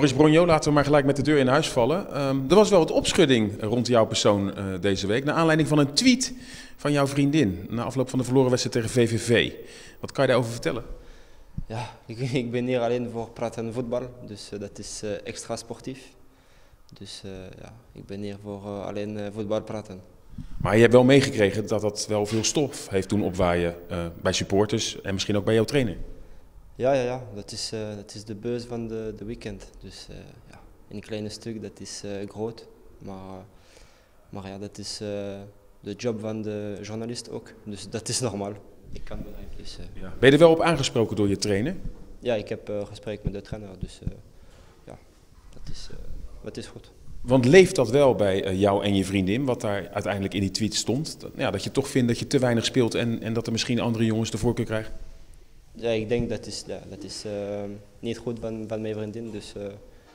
Boris Bronjo, laten we maar gelijk met de deur in huis vallen. Ehm, er was wel wat opschudding rond jouw persoon eh, deze week. Naar aanleiding van een tweet van jouw vriendin. Na afloop van de verloren wedstrijd tegen VVV. Wat kan je daarover vertellen? Ja, ik, ik ben hier alleen voor praten en voetbal. Dus eh, dat is eh, extra sportief. Dus ja, ik ben hier voor alleen voetbal praten. Maar je hebt wel meegekregen dat dat wel veel stof heeft doen opwaaien bij supporters en misschien ook bij jouw trainer. Ja, ja, ja. Dat, is, eh, dat is de beurs van de, de weekend. Dus eh, ja, een klein stuk, dat is eh, groot. Maar, maar ja, dat is de job van de journalist ook. Dus dat is normaal. Ik kan. Dus, eh, Ben je er wel op aangesproken door je trainer? ja, ik heb gesprek met de trainer. Dus ja, dat is, dat is goed. Want leeft dat wel bij jou en je vriendin, wat daar uiteindelijk in die tweet stond? Dat, ja, dat je toch vindt dat je te weinig speelt en, en dat er misschien andere jongens de voorkeur krijgen? Ja, ik denk dat is, ja, dat is eh, niet goed van, van mijn vriendin. Dus uh,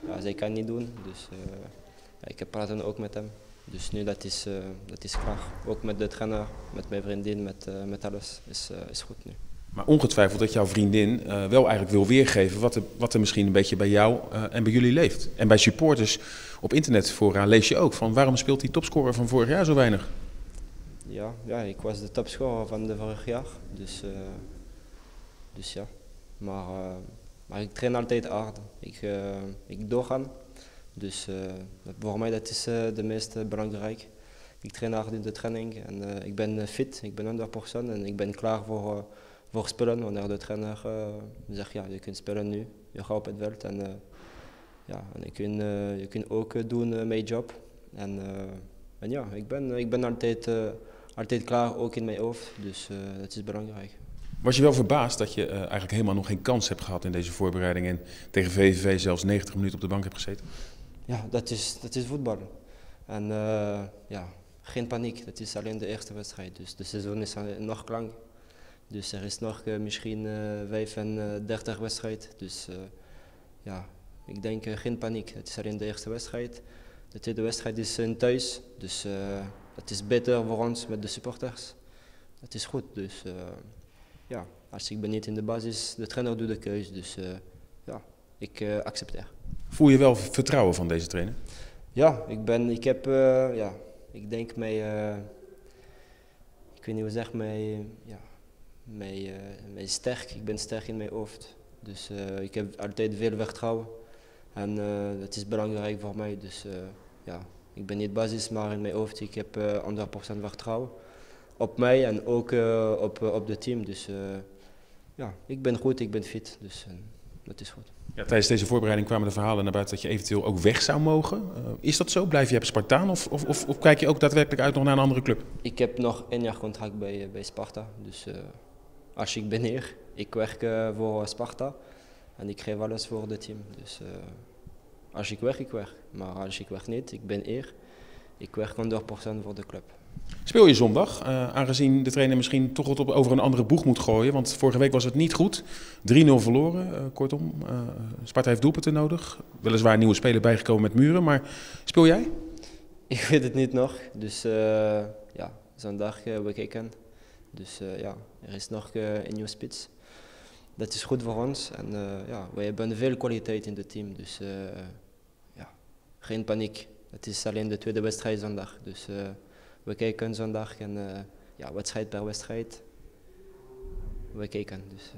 ja, zij kan niet doen. Dus uh, ja, ik heb praten ook met hem. Dus nu dat is, dat is klaar. Ook met de trainer, met mijn vriendin, met, met alles. Is, is goed nu. Maar ongetwijfeld dat jouw vriendin wel eigenlijk wil weergeven wat er, wat er misschien een beetje bij jou en bij jullie leeft. En bij supporters op internetfora lees je ook van waarom speelt die topscorer van vorig jaar zo weinig? Ja, ja ik was de topscorer van de vorig jaar. Dus dus ja, maar, uh, maar ik train altijd hard. Ik, uh, ik doorgaan. Dus uh, voor mij dat is de meest belangrijk. Ik train hard in de training en ik ben fit, ik ben 100% en ik ben klaar voor, voor spelen. Wanneer de trainer zegt ja, je kunt spelen nu, je gaat op het veld en, ja, en je, kunt, je kunt ook doen mijn job. En, en ja, ik ben, ik ben altijd, altijd klaar, ook in mijn hoofd, dus dat is belangrijk. Was je wel verbaasd dat je uh, eigenlijk helemaal nog geen kans hebt gehad in deze voorbereiding en tegen VVV zelfs 90 minuten op de bank hebt gezeten? Ja, dat is, dat is voetbal. En uh, ja, geen paniek, dat is alleen de eerste wedstrijd. Dus de seizoen is nog lang. Dus er is nog uh, misschien 35 wedstrijden. Dus ja, ik denk geen paniek. Het is alleen de eerste wedstrijd. De tweede wedstrijd is in thuis. Dus het is beter voor ons met de supporters. Het is goed. Dus, ja, als ik ben niet in de basis, de trainer doet de keuze. Dus uh, ja, ik uh, accepteer. Voel je wel vertrouwen van deze trainer? Ja, ik ben, ik heb, uh, ja, ik denk mij, ik weet niet hoe zeg, mij, ja, mij, mij sterk. Ik ben sterk in mijn hoofd. Dus ik heb altijd veel vertrouwen. En dat is belangrijk voor mij. Dus ja, ik ben niet basis, maar in mijn hoofd, ik heb 100% vertrouwen op mij en ook uh, op, uh, op het team. Dus uh, ja, ik ben goed, ik ben fit, dus dat is goed. Ja, tijdens deze voorbereiding kwamen de verhalen naar buiten dat je eventueel ook weg zou mogen. is dat zo? Blijf je bij Spartaan of, of, of, of, kijk je ook daadwerkelijk uit nog naar een andere club? Ik heb nog één jaar contract bij, bij Sparta, dus als ik ben hier, ik werk voor Sparta en ik geef alles voor het team. Dus als ik werk, ik werk. Maar als ik werk niet, ik ben hier, ik werk 100% voor de club. Speel je zondag, uh, aangezien de trainer misschien toch wat op, over een andere boeg moet gooien? Want vorige week was het niet goed. 3-0 verloren, uh, kortom. Uh, Sparta heeft doelpunten nodig. Weliswaar een nieuwe speler bijgekomen met Muren, maar speel jij? Ik weet het niet nog. Dus ja, zondag we kijken. Dus ja, er is nog een nieuwe spits. Dat is goed voor ons. En ja, we hebben veel kwaliteit in het team. Dus ja, geen paniek. Het is alleen de tweede wedstrijd zondag. Dus we kijken zondag en uh, ja, wedstrijd per wedstrijd. We kijken. Dus, uh.